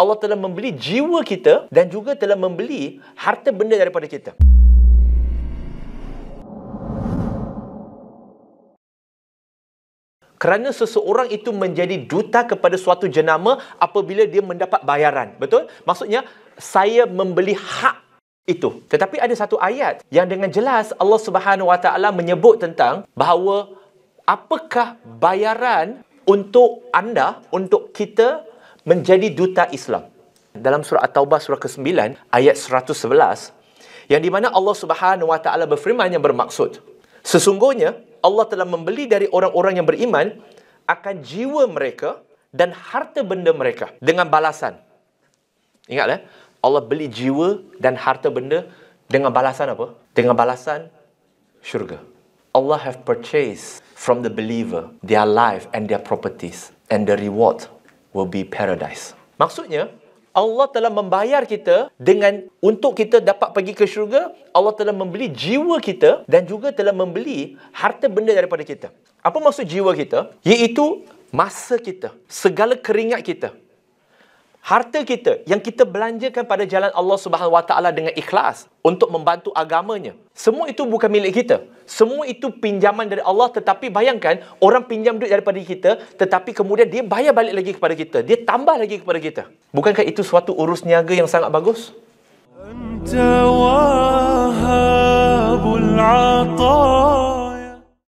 Allah telah membeli jiwa kita dan juga telah membeli harta benda daripada kita. Kerana seseorang itu menjadi duta kepada suatu jenama apabila dia mendapat bayaran. Betul? Maksudnya, saya membeli hak itu. Tetapi ada satu ayat yang dengan jelas Allah Subhanahu Wa Taala menyebut tentang bahawa apakah bayaran untuk anda, untuk kita menjadi duta Islam. Dalam surah At-Taubah surah ke-9 ayat 111 yang di mana Allah Subhanahu Wa Taala berfirman yang bermaksud sesungguhnya Allah telah membeli dari orang-orang yang beriman akan jiwa mereka dan harta benda mereka dengan balasan. Ingatlah, Allah beli jiwa dan harta benda dengan balasan apa? Dengan balasan syurga. Allah have purchased from the believer their life and their properties and the reward will be paradise. Maksudnya, Allah telah membayar kita dengan untuk kita dapat pergi ke syurga, Allah telah membeli jiwa kita dan juga telah membeli harta benda daripada kita. Apa maksud jiwa kita? Iaitu masa kita, segala keringat kita, harta kita yang kita belanjakan pada jalan Allah Subhanahu Wa Taala dengan ikhlas untuk membantu agamanya. Semua itu bukan milik kita. Semua itu pinjaman dari Allah tetapi bayangkan orang pinjam duit daripada kita tetapi kemudian dia bayar balik lagi kepada kita. Dia tambah lagi kepada kita. Bukankah itu suatu urus niaga yang sangat bagus? Anta wahabul